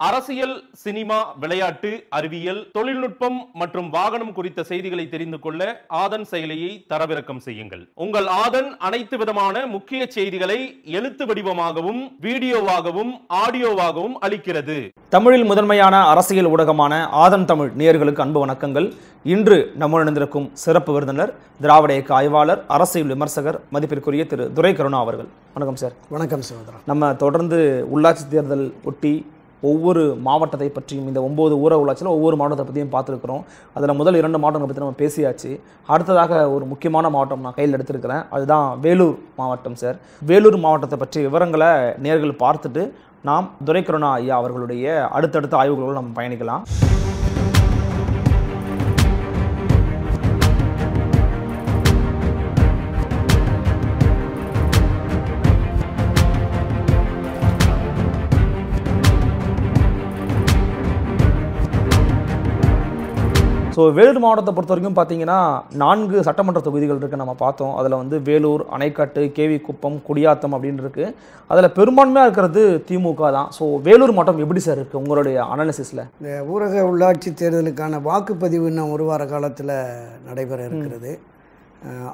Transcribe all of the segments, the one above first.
அரசியல் சினிமா விளையாட்டு அறிவியல் தொழில்நுட்பம் மற்றும் வாகனம் குறித்த செய்திகளை தெரிந்து கொள்ள ஆதன் செயலியை தரவிறக்கம் செய்யுங்கள். உங்கள் ஆதன் அனைத்து விதமான முக்கிய செய்திகளை எழுத்து வடிவமாகவும் வீடியோவாகவும் ஆடியோவாகவும் அளிக்கிறது. தமிழில் முதன்மையான அரசியல் ஊடகமான ஆதன் தமிழ் நேயர்களுக்கு அன்பு வணக்கங்கள். இன்று நம்முடன் இணைந்திருக்கும் சிறப்பு விருந்தினர் திராவிட இயக்க ஆய்வாளர் அரசியல் விமர்சகர் மதிப்பிற்குரிய திரு துரை கருணா அவர்கள். வணக்கம் சார். வணக்கம் சகோதரா. நம்ம தொடர்ந்து உள்ளாட்சி தேர்தல் ஒட்டி ஒவ்வொரு மாவட்டத்தை பற்றியும் இந்த ஒம்பது ஊர உள்ளாட்சியில் ஒவ்வொரு மாவட்டத்தை பற்றியும் பார்த்துருக்குறோம். அதில் முதல் இரண்டு மாவட்டங்களை பற்றி நம்ம பேசியாச்சு. அடுத்ததாக ஒரு முக்கியமான மாவட்டம் நான் கையில் எடுத்திருக்கிறேன். அதுதான் வேலூர் மாவட்டம் சார். வேலூர் மாவட்டத்தை பற்றி விவரங்களை நேர்கள் பார்த்துட்டு நாம் துரைக்கருணா ஐயா அவர்களுடைய அடுத்தடுத்த ஆய்வுகளோடு நம்ம பயணிக்கலாம். ஸோ வேலூர் மாவட்டத்தை பொறுத்த வரைக்கும் பார்த்தீங்கன்னா நான்கு சட்டமன்ற தொகுதிகள் இருக்குது நம்ம பார்த்தோம். அதில் வந்து வேலூர் அணைக்கட்டு கேவி குப்பம் குடியாத்தம் அப்படின்னு இருக்குது அதில் பெரும்பான்மையாக இருக்கிறது திமுக தான். ஸோ வேலூர் மாவட்டம் எப்படி சார் இருக்குது உங்களுடைய அனாலிசிஸில் இந்த ஊரக உள்ளாட்சி தேர்தலுக்கான வாக்குப்பதிவு இன்னும் ஒரு வார காலத்தில் நடைபெற இருக்கிறது.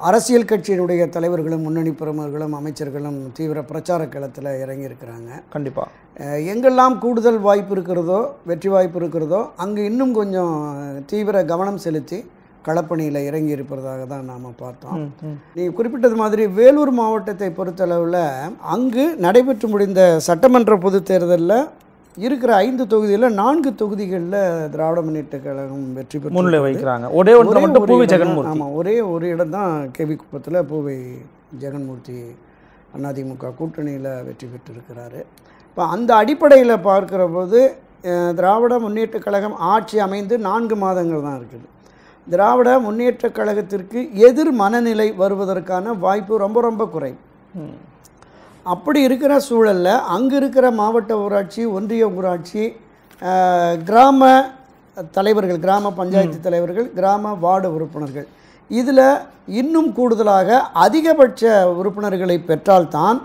அரசியல் கட்சியினுடைய தலைவர்களும் முன்னணி பிரமுகர்களும் அமைச்சர்களும் தீவிர பிரச்சார களத்தில் இறங்கியிருக்கிறாங்க. கண்டிப்பாக எங்கெல்லாம் கூடுதல் வாய்ப்பு இருக்கிறதோ வெற்றி வாய்ப்பு இருக்கிறதோ அங்கே இன்னும் கொஞ்சம் தீவிர கவனம் செலுத்தி களப்பணியில் இறங்கி இருப்பதாக தான் நாம் பார்த்தோம். நீ குறிப்பிட்டது மாதிரி வேலூர் மாவட்டத்தை பொறுத்தளவில் அங்கு நடைபெற்று முடிந்த சட்டமன்ற பொதுத் தேர்தலில் இருக்கிற ஐந்து தொகுதியில் நான்கு தொகுதிகளில் திராவிட முன்னேற்ற கழகம் வெற்றி பெற்று முன்னிலை வைக்கிறாங்க ஒரே மட்டும் பூவி ஜெகன்மூர்த்தி. ஆமாம் ஒரே ஒரு இடம் தான் கேவி குப்பத்தில் பூவை ஜெகன்மூர்த்தி அதிமுக கூட்டணியில் வெற்றி பெற்றிருக்கிறாரு. இப்போ அந்த அடிப்படையில் பார்க்கிற போது திராவிட முன்னேற்ற கழகம் ஆட்சி அமைந்து நான்கு மாதங்கள் தான் இருக்குது. திராவிட முன்னேற்ற கழகத்திற்கு எதிர் மனநிலை வருவதற்கான வாய்ப்பு ரொம்ப ரொம்ப குறை. அப்படி இருக்கிற சூழலில் அங்கே இருக்கிற மாவட்ட ஊராட்சி ஒன்றிய ஊராட்சி கிராம தலைவர்கள் கிராம பஞ்சாயத்து தலைவர்கள் கிராம வார்டு உறுப்பினர்கள். இதில் இன்னும் கூடுதலாக அதிகபட்ச உறுப்பினர்களை பெற்றால்தான்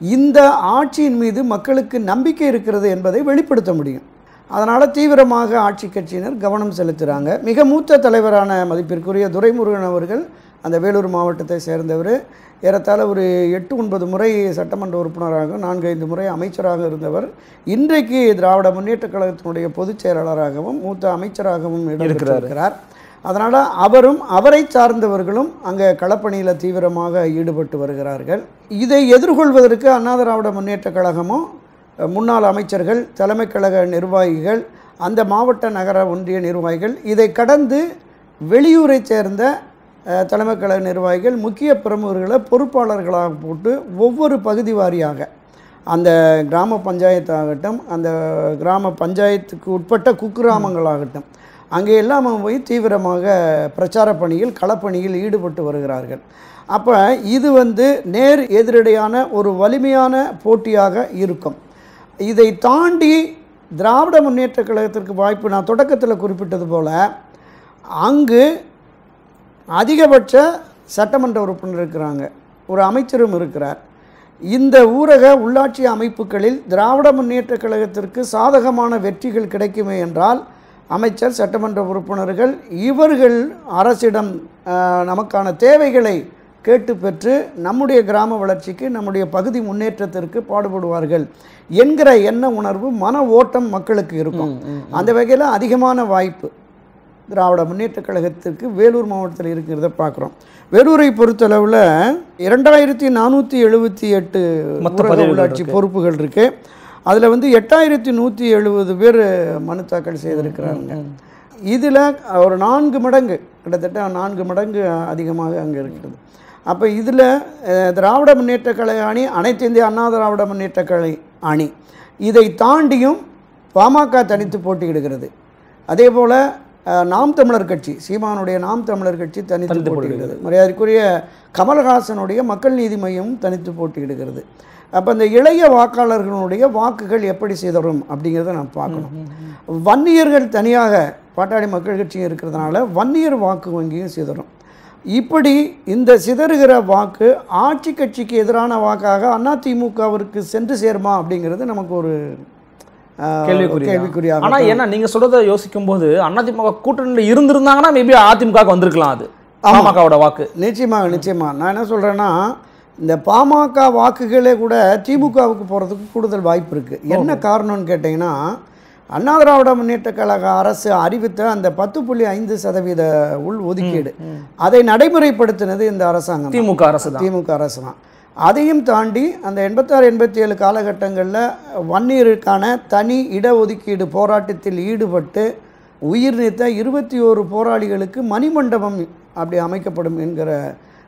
இந்த ஆட்சியின் மீது மக்களுக்கு நம்பிக்கை இருக்கிறது என்பதை வெளிப்படுத்த முடியும். அதனால் தீவிரமாக ஆட்சி கட்சியினர் கவனம் செலுத்துகிறாங்க மிக மூத்த தலைவரான மதிப்பிற்குரிய துரைமுருகன் அவர்கள் அந்த வேலூர் மாவட்டத்தை சேர்ந்தவர். ஏறத்தாழ ஒரு எட்டு ஒன்பது முறை சட்டமன்ற உறுப்பினராக நான்கு ஐந்து முறை அமைச்சராக இருந்தவர். இன்றைக்கு திராவிட முன்னேற்ற கழகத்தினுடைய பொதுச் செயலாளராகவும் மூத்த அமைச்சராகவும் இருக்கிறார். அதனால் அவரும் அவரை சார்ந்தவர்களும் அங்கே களப்பணியில் தீவிரமாக ஈடுபட்டு வருகிறார்கள். இதை எதிர்கொள்வதற்கு அண்ணா திராவிட முன்னேற்ற கழகமும் முன்னாள் அமைச்சர்கள் தலைமை கழக நிர்வாகிகள் அந்த மாவட்ட நகர ஒன்றிய நிர்வாகிகள் இதை கடந்து வெளியூரை சேர்ந்த தலைமை கழக நிர்வாகிகள் முக்கிய பிரமுகர்களை பொறுப்பாளர்களாக போட்டு ஒவ்வொரு பகுதி வாரியாக அந்த கிராம பஞ்சாயத்தாகட்டும் அந்த கிராம பஞ்சாயத்துக்கு உட்பட்ட குக்கிராமங்களாகட்டும் அங்கே எல்லாம் போய் தீவிரமாக பிரச்சார பணியில் களப்பணியில் ஈடுபட்டு வருகிறார்கள். அப்போ இது வந்து நேர் எதிரடையான ஒரு வலிமையான போட்டியாக இருக்கும். இதை தாண்டி திராவிட முன்னேற்ற கழகத்திற்கு வாய்ப்பு நான் தொடக்கத்தில் குறிப்பிட்டது போல அங்கு அதிகபட்ச சட்டமன்ற உறுப்பினர் இருக்கிறாங்க. ஒரு அமைச்சரும் இருக்கிறார். இந்த ஊரக உள்ளாட்சி அமைப்புகளில் திராவிட முன்னேற்ற கழகத்திற்கு சாதகமான வெற்றிகள் கிடைக்குமே என்றால் அமைச்சர் சட்டமன்ற உறுப்பினர்கள் இவர்கள் அரசிடம் நமக்கான தேவைகளை கேட்டு பெற்று நம்முடைய கிராம வளர்ச்சிக்கு நம்முடைய பகுதி முன்னேற்றத்திற்கு பாடுபடுவார்கள் என்கிற எண்ண உணர்வு மன ஓட்டம் மக்களுக்கு இருக்கும். அந்த வகையில் அதிகமான வாய்ப்பு. திராவிட முன்னேற்ற கழகத்திற்கு வேலூர் மாவட்டத்தில் இருக்கிறத பார்க்குறோம். வேலூரை பொறுத்தளவில் இரண்டாயிரத்தி நானூற்றி எழுபத்தி எட்டு மொத்த ஊரக உள்ளாட்சி இருக்கு. பொறுப்புகள் இருக்குது அதில் வந்து எட்டாயிரத்தி நூற்றி எழுபது பேர் மனு தாக்கல் செய்திருக்கிறாங்க. இதில் ஒரு நான்கு மடங்கு கிட்டத்தட்ட நான்கு மடங்கு அதிகமாக அங்கே இருக்கிறது. அப்போ இதில் திராவிட முன்னேற்ற கழக அணி அனைத்து இந்திய அண்ணா திராவிட முன்னேற்ற கழக அணி. இதை தாண்டியும் பாமக தனித்து போட்டியிடுகிறது. அதே போல் நாம் தமிழர் கட்சி சீமானுடைய நாம் தமிழர் கட்சி தனித்து போட்டியிடுகிறது. மரியாதைக்குரிய கமல்ஹாசனுடைய மக்கள் நீதி மையம் தனித்து போட்டியிடுகிறது. அப்போ இந்த இளைய வாக்காளர்களுடைய வாக்குகள் எப்படி சிதறும் அப்படிங்கிறத நான் பார்க்கணும். வன்னியர்கள் தனியாக பாட்டாளி மக்கள் கட்சியும் இருக்கிறதுனால வன்னியர் வாக்கு வங்கியும் சிதறும். இப்படி இந்த சிதறுகிற வாக்கு ஆட்சி கட்சிக்கு எதிரான வாக்காக அதிமுகவிற்கு சென்று சேருமா அப்படிங்கிறது நமக்கு ஒரு ஆஹ், கேள்விக்குறி கேள்விக்குறியாக ஆனா என்ன நீங்க சொல்றத யோசிக்கும் போது அதிமுக கூட்டணியில் இருந்திருந்தாங்கன்னா மேபி அதிமுக வந்திருக்கலாம் அது. பாமகவோட வாக்கு. நிச்சயமாக நிச்சயமாக நான் என்ன சொல்கிறேன்னா இந்த பாமக வாக்குகளே கூட திமுகவுக்கு போகிறதுக்கு கூடுதல் வாய்ப்பு இருக்குது என்ன காரணம்னு கேட்டிங்கன்னா அண்ணா திராவிட முன்னேற்ற கழக அரசு அறிவித்த அந்த பத்து புள்ளி ஐந்து சதவீத உள் ஒதுக்கீடு. அதை நடைமுறைப்படுத்தினது இந்த அரசாங்கம் திமுக அரசு திமுக அரசு தான். அதையும் தாண்டி அந்த எண்பத்தாறு எண்பத்தி ஏழு காலகட்டங்களில் வன்னியருக்கான தனி இடஒதுக்கீடு போராட்டத்தில் ஈடுபட்டு உயிர் நீத்த இருபத்தி ஓரு போராளிகளுக்கு மணிமண்டபம் அப்படி அமைக்கப்படும் என்கிற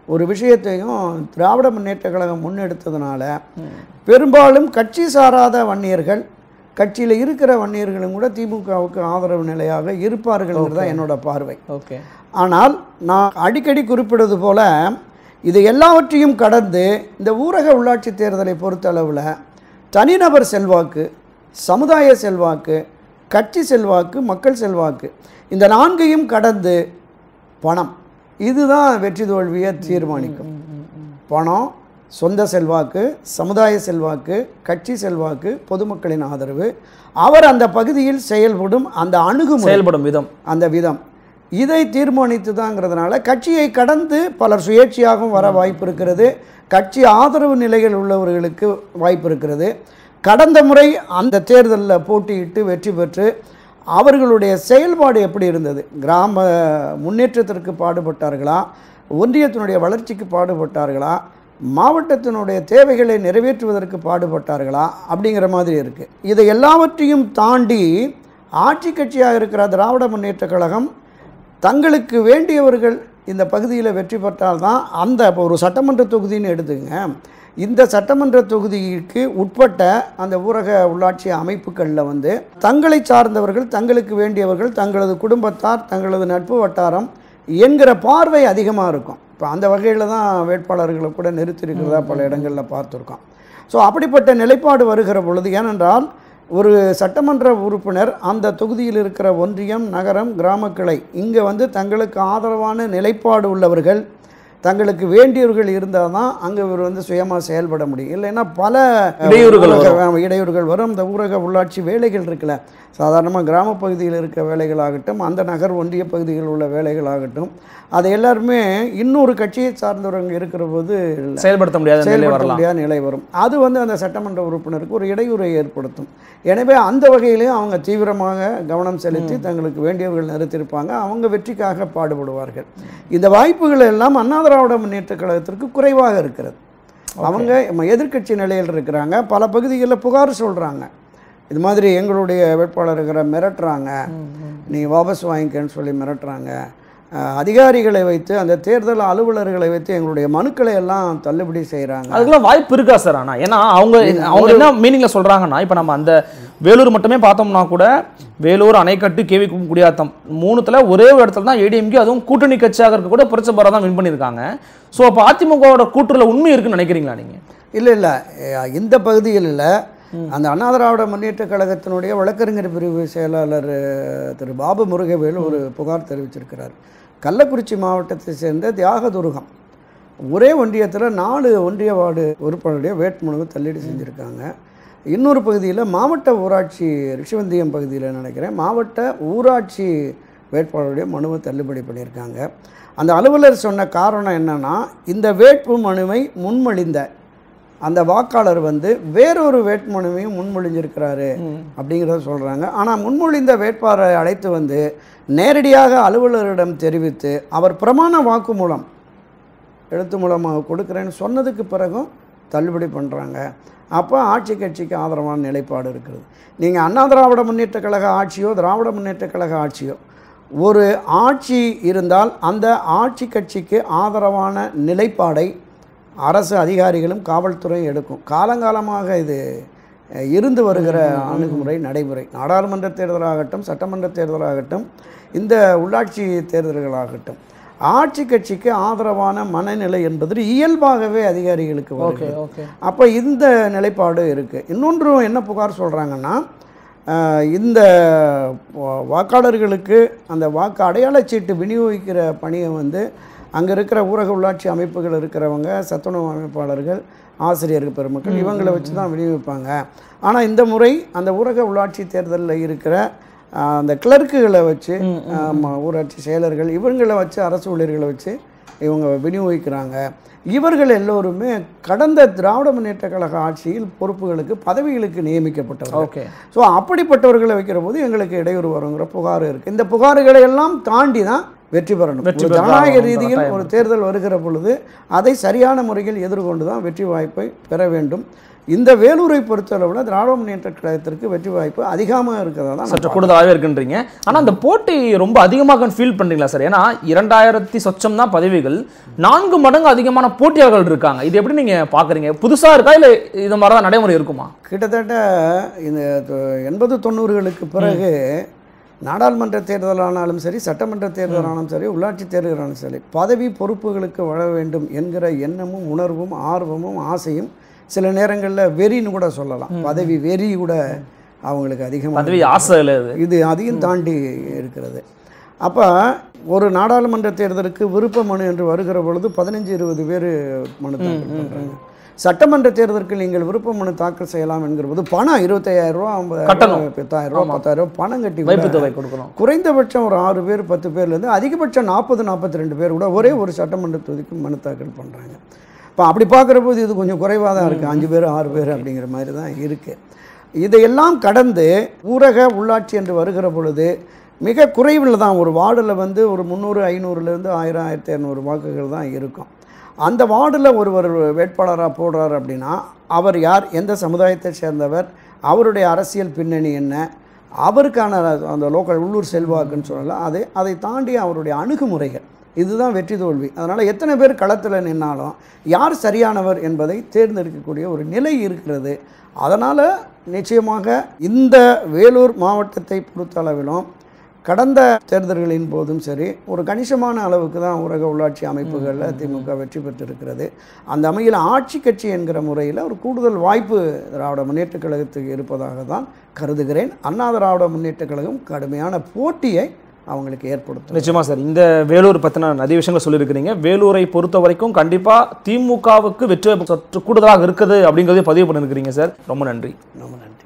ஒரு விஷயத்தையும் திராவிட முன்னேற்ற கழகம் முன்னெடுத்ததுனால பெரும்பாலும் கட்சி சாராத வன்னியர்கள் கட்சியில் இருக்கிற வன்னியர்களும் கூட திமுகவுக்கு ஆதரவு நிலையாக இருப்பார்கள்ங்கிறது தான் என்னோட பார்வை. ஓகே ஆனால் நான் அடிக்கடி குறிப்பிடுவது போல இது எல்லாவற்றையும் கடந்து இந்த ஊரக உள்ளாட்சி தேர்தலை பொறுத்தளவில் தனிநபர் செல்வாக்கு சமுதாய செல்வாக்கு கட்சி செல்வாக்கு மக்கள் செல்வாக்கு இந்த நான்கையும் கடந்து பணம். இதுதான் வெற்றி தோல்வியை தீர்மானிக்கும். பணம் சொந்த செல்வாக்கு சமுதாய செல்வாக்கு கட்சி செல்வாக்கு பொதுமக்களின் ஆதரவு. அவர் அந்த பகுதியில் செயல்படும் அந்த அணுகுமுறை செயல்படும் விதம். அந்த விதம். இதை தீர்மானித்து தாங்கிறதுனால கட்சியை கடந்து பலர் சுயேட்சையாகவும் வர வாய்ப்பு இருக்கிறது கட்சி ஆதரவு நிலைகள் உள்ளவர்களுக்கு வாய்ப்பு இருக்கிறது கடந்த முறை அந்த தேர்தலில் போட்டியிட்டு வெற்றி பெற்று அவர்களுடைய செயல்பாடு எப்படி இருந்தது? கிராம முன்னேற்றத்திற்கு பாடுபட்டார்களா? ஒன்றியத்தினுடைய வளர்ச்சிக்கு பாடுபட்டார்களா? மாவட்டத்தினுடைய தேவைகளை நிறைவேற்றுவதற்கு பாடுபட்டார்களா? அப்படிங்கிற மாதிரி இருக்குது இதை எல்லாவற்றையும் தாண்டி ஆட்சி கட்சியாக இருக்கிற திராவிட முன்னேற்றக் கழகம் தங்களுக்கு வேண்டியவர்கள் இந்த பகுதியில் வெற்றி பெற்றால்தான் அந்த இப்போ ஒரு சட்டமன்ற தொகுதின்னு எடுத்துங்க. இந்த சட்டமன்ற தொகுதிக்கு உட்பட்ட அந்த ஊரக உள்ளாட்சி அமைப்புகளில் வந்து தங்களை சார்ந்தவர்கள் தங்களுக்கு வேண்டியவர்கள் தங்களது குடும்பத்தார் தங்களது நட்பு வட்டாரம் என்கிற பார்வை அதிகமாக இருக்கும். இப்போ அந்த வகையில் தான் வேட்பாளர்களை கூட நிறுத்தியிருக்கிறதா பல இடங்களில் பார்த்துருக்கோம். ஸோ அப்படிப்பட்ட நிலைப்பாடு வருகிற பொழுது ஏனென்றால் ஒரு சட்டமன்ற உறுப்பினர் அந்த தொகுதியில் இருக்கிற ஒன்றியம் நகரம் கிராம கிளை இங்கே வந்து தங்களுக்கு ஆதரவான நிலைப்பாடு உள்ளவர்கள் தங்களுக்கு வேண்டியவர்கள் இருந்தால் தான் அங்கே இவர் வந்து சுயமாக செயல்பட முடியும். இல்லைன்னா பல இடையூறுகள் இடையூறுகள் வரும். இந்த ஊரக உள்ளாட்சி வேலைகள் இருக்குல்ல. சாதாரணமாக கிராம பகுதியில் இருக்க வேலைகளாகட்டும் அந்த நகர் ஒன்றிய பகுதியில் உள்ள வேலைகளாகட்டும் அது எல்லாருமே இன்னொரு கட்சியை சார்ந்தவங்க இருக்கிற போது செயல்படுத்த முடியாத செயல்படுத்த முடியாத நிலை வரும். அது வந்து அந்த சட்டமன்ற உறுப்பினருக்கு ஒரு இடையூறை ஏற்படுத்தும். எனவே அந்த வகையிலையும் அவங்க தீவிரமாக கவனம் செலுத்தி தங்களுக்கு வேண்டியவர்கள் நிறுத்தியிருப்பாங்க. அவங்க வெற்றிக்காக பாடுபடுவார்கள். இந்த வாய்ப்புகள் எல்லாம் அண்ணா திராவிட முன்னேற்ற கழகத்திற்கு குறைவாக இருக்கிறது. அவங்க எதிர்க்கட்சி நிலையில் இருக்கிறாங்க. பல பகுதிகளில் புகார் சொல்கிறாங்க இது மாதிரி எங்களுடைய வேட்பாளர்களை மிரட்டுறாங்க. நீ வாபஸ் வாங்கிக்கன்னு சொல்லி மிரட்டுறாங்க. அதிகாரிகளை வைத்து அந்த தேர்தல் அலுவலர்களை வைத்து எங்களுடைய மனுக்களை எல்லாம் தள்ளுபடி செய்கிறாங்க அதுக்கெல்லாம் வாய்ப்பு இருக்கா சார் ஆனா? ஏன்னா அவங்க அவங்க என்ன மீனிங்ல சொல்றாங்கன்னா இப்போ நம்ம அந்த வேலூர் மட்டுமே பார்த்தோம்னா கூட வேலூர் அணைக்கட்டு கேவி குடியாத்தம் மூணுத்துல ஒரே ஒரு இடத்துல தான் ஏடிஎம்கே அதுவும் கூட்டணி கட்சியாக இருக்க கூட புரட்சி பாரதம் தான் வின் பண்ணியிருக்காங்க. ஸோ அப்போ அதிமுகவோட கூட்டுல உண்மை இருக்குன்னு நினைக்கிறீங்களா நீங்க? இல்லை இல்லை. இந்த பகுதியில் இல்லை அந்த அண்ணா திராவிட முன்னேற்ற கழகத்தினுடைய வழக்கறிஞர் பிரிவு செயலாளர் திரு பாபு முருகவேல் ஒரு புகார் தெரிவிச்சிருக்கிறார். கள்ளக்குறிச்சி மாவட்டத்தை சேர்ந்த தியாகதுருகம். ஒரே ஒன்றியத்தில் நாலு ஒன்றிய வார்டு உறுப்பினருடைய வேட்புமனுவை தள்ளுபடி செஞ்சுருக்காங்க. இன்னொரு பகுதியில் மாவட்ட ஊராட்சி ரிஷிவந்தியம் பகுதியில் நினைக்கிறேன். மாவட்ட ஊராட்சி வேட்பாளருடைய மனுவை தள்ளுபடி பண்ணியிருக்காங்க. அந்த அலுவலர் சொன்ன காரணம் என்னன்னா இந்த வேட்பு மனுவை முன்மொழிந்த அந்த வாக்காளர் வந்து வேறொரு வேட்புமனுவையும் முன்மொழிஞ்சிருக்கிறாரு அப்படிங்கிறத சொல்கிறாங்க ஆனால் முன்மொழிந்த வேட்பாளரை அழைத்து வந்து நேரடியாக அலுவலரிடம் தெரிவித்து அவர் பிரமாண வாக்குமூலம் எழுத்து மூலமாக கொடுக்குறேன்னு சொன்னதுக்கு பிறகும் தள்ளுபடி பண்ணுறாங்க அப்போ ஆட்சி கட்சிக்கு ஆதரவான நிலைப்பாடு இருக்கிறது நீங்கள் அண்ணா திராவிட முன்னேற்ற கழக ஆட்சியோ திராவிட முன்னேற்ற கழக ஆட்சியோ ஒரு ஆட்சி இருந்தால் அந்த ஆட்சி கட்சிக்கு ஆதரவான நிலைப்பாடை அரசு அதிகாரிகளும் காவல்துறையும் எடுக்கும். காலங்காலமாக இது இருந்து வருகிற அணுகுமுறை நடைமுறை. நாடாளுமன்ற தேர்தலாகட்டும் சட்டமன்ற தேர்தலாகட்டும் இந்த உள்ளாட்சி தேர்தல்களாகட்டும் ஆட்சி கட்சிக்கு ஆதரவான மனநிலை என்பது இயல்பாகவே அதிகாரிகளுக்கு ஓகே அப்போ இந்த நிலைப்பாடு இருக்குது இன்னொன்றும் என்ன புகார் சொல்கிறாங்கன்னா இந்த வாக்காளர்களுக்கு அந்த வாக்கு அடையாளச் சீட்டு விநியோகிக்கிற பணியை வந்து அங்கே இருக்கிற ஊரக உள்ளாட்சி அமைப்புகள் இருக்கிறவங்க சத்துணவு அமைப்பாளர்கள் ஆசிரியர்கள் பெருமக்கள் இவங்களை வச்சு தான் விநியோகிப்பாங்க. ஆனால் இந்த முறை அந்த ஊரக உள்ளாட்சி தேர்தலில் இருக்கிற அந்த கிளர்க்குகளை வச்சு ஊராட்சி செயலர்கள் இவங்களை வச்சு அரசு ஊழியர்களை வச்சு இவங்க விநியோகிக்கிறாங்க. இவர்கள் எல்லோருமே கடந்த திராவிட முன்னேற்ற கழக ஆட்சியில் பொறுப்புகளுக்கு பதவிகளுக்கு நியமிக்கப்பட்டவர்கள். ஓகே. ஸோ அப்படிப்பட்டவர்களை வைக்கிற போது எங்களுக்கு இடையூறு வருங்கிற புகார் இருக்குது இந்த புகார்களை எல்லாம் தாண்டி தான் வெற்றி பெறணும். ஜனநாயக ரீதியில் ஒரு தேர்தல் வருகிற பொழுது அதை சரியான முறையில் எதிர்கொண்டு தான் வெற்றி வாய்ப்பை பெற வேண்டும். இந்த வேலூரை பொறுத்தளவில் திராவிட முன்னேற்ற கழகத்திற்கு வெற்றி வாய்ப்பு அதிகமாக இருக்கிறதா தான் சற்று கூடுதலாகவே இருக்குன்றீங்க. ஆனா அந்த போட்டி ரொம்ப அதிகமாக ஃபீல் பண்றீங்களா சார் ஏன்னா இரண்டாயிரத்தி சொச்சம் தான் பதவிகள். நான்கு மடங்கு அதிகமான போட்டியாளர்கள் இருக்காங்க. இது எப்படி நீங்க பாக்குறீங்க புதுசா இருக்கா? இல்ல இது மாதிரி தான் நடைமுறை இருக்குமா? கிட்டத்தட்ட இந்த எண்பது தொண்ணூறுகளுக்கு பிறகு நாடாளுமன்ற தேர்தலானாலும் சரி சட்டமன்ற தேர்தலானாலும் சரி உள்ளாட்சி தேர்தலானாலும் சரி பதவி பொறுப்புகளுக்கு வர வேண்டும் என்கிற எண்ணமும் உணர்வும் ஆர்வமும் ஆசையும் சில நேரங்களில் வெறின்னு கூட சொல்லலாம். பதவி வெறி கூட அவங்களுக்கு அதிகமாக பதவி ஆசை இல்லை இது அதையும் தாண்டி இருக்கிறது. அப்போ ஒரு நாடாளுமன்ற தேர்தலுக்கு விருப்ப மனு என்று வருகிற பொழுது பதினஞ்சு இருபது பேர் மனு தாக்கல் பண்ணுறாங்க சட்டமன்ற தேர்தலுக்கு நீங்கள் விருப்ப மனு தாக்கல் செய்யலாம் என்கிற போது பணம் இருபத்தையாயிரம் ரூபா கட்டணம். பத்தாயிரம் ரூபா பத்தாயிரம் ரூபா பணம் கட்டி கூட வைப்பு தொகை கொடுக்கணும். குறைந்தபட்சம் ஒரு ஆறு பேர் பத்து பேர்லேருந்து அதிகபட்சம் நாற்பது நாற்பத்தி ரெண்டு பேர் கூட ஒரே ஒரு சட்டமன்ற தொகுதிக்கு மனு தாக்கல் பண்ணுறாங்க இப்போ அப்படி பார்க்குற போது இது கொஞ்சம் குறைவாக தான் இருக்குது. அஞ்சு பேர் ஆறு பேர் அப்படிங்கிற மாதிரி தான் இருக்குது இதையெல்லாம் கடந்து ஊரக உள்ளாட்சி என்று வருகிற பொழுது மிக குறைவில் தான் ஒரு வார்டில் வந்து ஒரு முந்நூறு ஐநூறுலேருந்து ஆயிரம் ஆயிரத்தி இரநூறு வாக்குகள் தான் இருக்கும். அந்த வார்டில் ஒருவர் வேட்பாளராக போடுறார் அப்படின்னா அவர் யார் எந்த சமுதாயத்தை சேர்ந்தவர் அவருடைய அரசியல் பின்னணி என்ன அவருக்கான அந்த லோக்கல் உள்ளூர் செல்வாக்குன்னு சொல்லலாம். அதை அதை தாண்டி அவருடைய அணுகுமுறைகள். இதுதான் வெற்றி தோல்வி. அதனால் எத்தனை பேர் களத்தில் நின்னாலும் யார் சரியானவர் என்பதை தேர்ந்தெடுக்கக்கூடிய ஒரு நிலை இருக்கிறது. அதனால் நிச்சயமாக இந்த வேலூர் மாவட்டத்தை பொறுத்தளவிலும் கடந்த தேர்தல்களின் போதும் சரி ஒரு கணிசமான அளவுக்கு தான் ஊரக உள்ளாட்சி அமைப்புகளில் திமுக வெற்றி பெற்றிருக்கிறது. அந்த அமையில் ஆட்சி கட்சி என்கிற முறையில் ஒரு கூடுதல் வாய்ப்பு திராவிட முன்னேற்றக் கழகத்துக்கு இருப்பதாக தான் கருதுகிறேன். அண்ணா திராவிட முன்னேற்றக் கழகம் கடுமையான போட்டியை அவங்களுக்கு ஏற்படுத்தும். நிச்சயமா சார். இந்த வேலூர் பத்தின நிறைய விஷயங்கள் சொல்லியிருக்கிறீங்க. வேலூரை பொறுத்த வரைக்கும் கண்டிப்பா திமுகவுக்கு வெற்றி சற்று கூடுதலாக இருக்குது அப்படிங்கிறதையும் பதிவு பண்ணிருக்கிறீங்க சார். ரொம்ப நன்றி. ரொம்ப நன்றி.